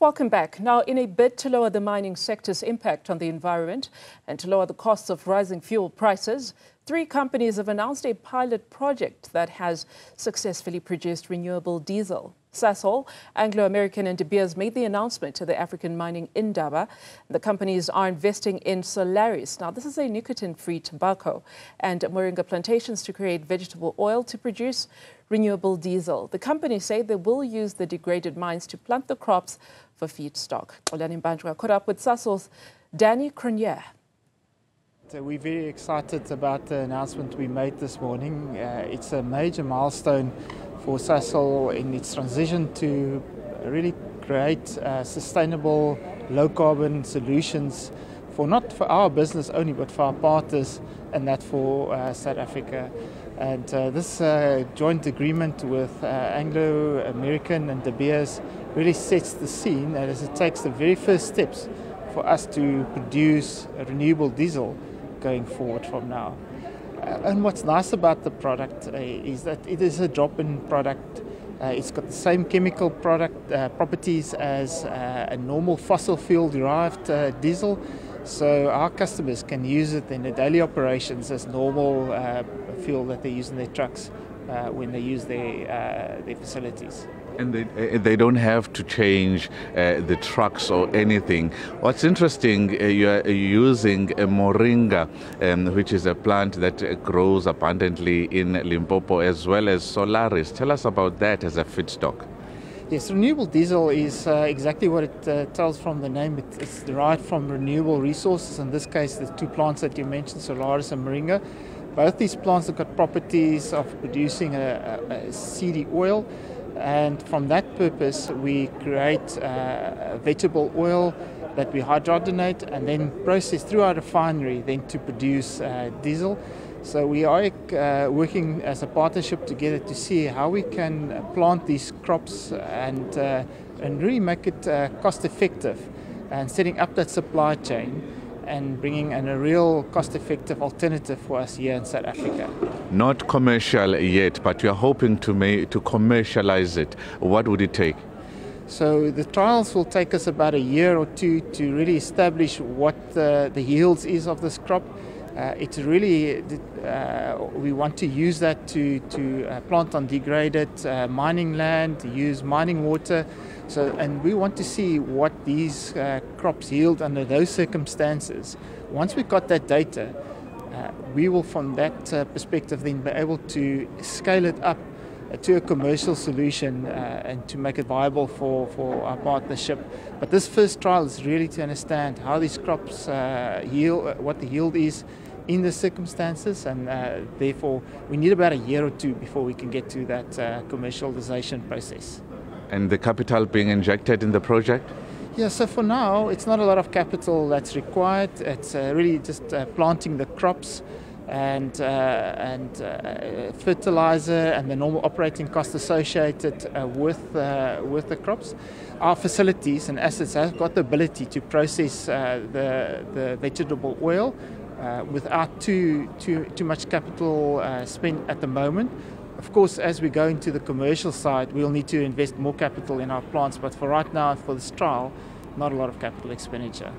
Welcome back. Now, in a bid to lower the mining sector's impact on the environment and to lower the costs of rising fuel prices, three companies have announced a pilot project that has successfully produced renewable diesel. Sasol, Anglo American, and De Beers made the announcement to the African Mining Indaba. The companies are investing in Solaris. Now, this is a nicotine free tobacco and moringa plantations to create vegetable oil to produce renewable diesel. The companies say they will use the degraded mines to plant the crops for feedstock. Xolani Mbanjwa caught up with Sasol's Danie Cronje. We're very excited about the announcement we made this morning. Uh, it's a major milestone for Sasol in its transition to really create uh, sustainable, low carbon solutions for not for our business only, but for our partners and that for uh, South Africa. And uh, this uh, joint agreement with uh, Anglo American and De Beers really sets the scene as it takes the very first steps for us to produce renewable diesel going forward from now. Uh, and what's nice about the product uh, is that it is a drop-in product. Uh, it's got the same chemical product uh, properties as uh, a normal fossil fuel derived uh, diesel. So our customers can use it in their daily operations as normal fuel that they use in their trucks when they use their, their facilities. And they, uh, they don't have to change uh, the trucks or anything. What's interesting, uh, you are using a moringa, um, which is a plant that grows abundantly in Limpopo, as well as Solaris. Tell us about that as a feedstock. Yes, renewable diesel is uh, exactly what it uh, tells from the name. It, it's derived from renewable resources. In this case, the two plants that you mentioned, Solaris and Moringa. Both these plants have got properties of producing a, a, a seedy oil and from that purpose, we create uh, vegetable oil that we hydrogenate and then process through our refinery then to produce uh, diesel. So we are uh, working as a partnership together to see how we can plant these crops and, uh, and really make it uh, cost effective and setting up that supply chain and bringing in a real cost effective alternative for us here in South Africa. Not commercial yet, but you're hoping to, make, to commercialize it. What would it take? So the trials will take us about a year or two to really establish what the, the yields is of this crop. Uh, it's really uh, we want to use that to to uh, plant on degraded uh, mining land, to use mining water. So, and we want to see what these uh, crops yield under those circumstances. Once we've got that data, uh, we will, from that perspective, then be able to scale it up to a commercial solution uh, and to make it viable for, for our partnership. But this first trial is really to understand how these crops uh, yield, what the yield is in the circumstances, and uh, therefore we need about a year or two before we can get to that uh, commercialization process. And the capital being injected in the project? Yeah, so for now, it's not a lot of capital that's required. It's uh, really just planting the crops and, uh, and uh, fertilizer and the normal operating costs associated uh, with, uh, with the crops. Our facilities and assets have got the ability to process uh, the, the vegetable oil uh, without too, too, too much capital spent at the moment. Of course, as we go into the commercial side, we'll need to invest more capital in our plants, but for right now, for this trial, not a lot of capital expenditure.